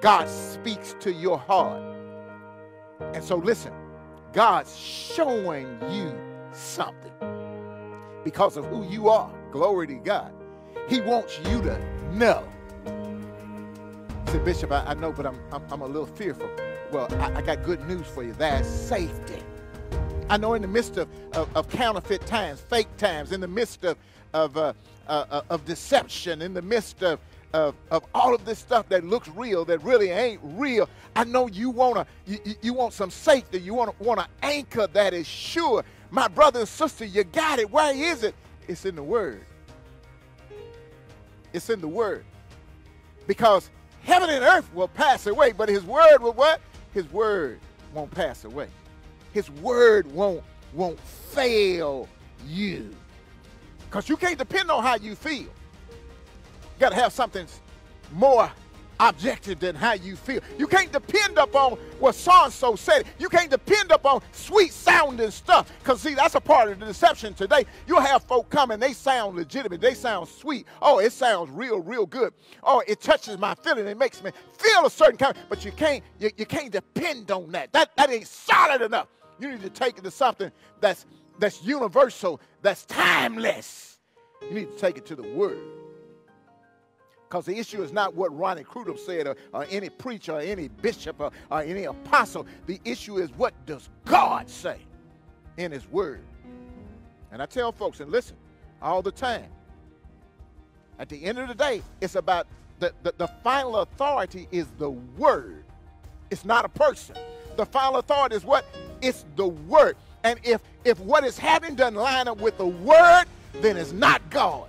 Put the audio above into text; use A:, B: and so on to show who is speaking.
A: God speaks to your heart. And so listen, God's showing you something because of who you are. Glory to God. He wants you to know. Say, Bishop, I, I know, but I'm, I'm, I'm, a little fearful. Well, I, I, got good news for you. There's safety. I know in the midst of, of, of counterfeit times, fake times, in the midst of, of, uh, uh, uh of deception, in the midst of, of, of all of this stuff that looks real that really ain't real. I know you wanna you, you want some safety. You wanna want an anchor that is sure. My brother and sister, you got it. Where is it? It's in the Word. It's in the Word. Because heaven and earth will pass away, but His Word will what? His Word won't pass away. His Word won't won't fail you. Because you can't depend on how you feel. You got to have something more objective than how you feel. You can't depend upon what so-and-so said. You can't depend upon sweet sounding stuff. Because see, that's a part of the deception today. You'll have folk come and they sound legitimate. They sound sweet. Oh, it sounds real, real good. Oh, it touches my feeling. It makes me feel a certain kind. But you can't, you, you can't depend on that. That that ain't solid enough. You need to take it to something that's that's universal, that's timeless. You need to take it to the word. Because the issue is not what Ronnie Crudup said, or, or, any preacher, or any bishop, or, or any apostle. The issue is what does God say in His Word. And I tell folks, and listen, all the time, at the end of the day, it's about the, the, the final authority is the Word. It's not a person. The final authority is what? It's the Word. And if if what is happening doesn't line up with the Word, then it's not God.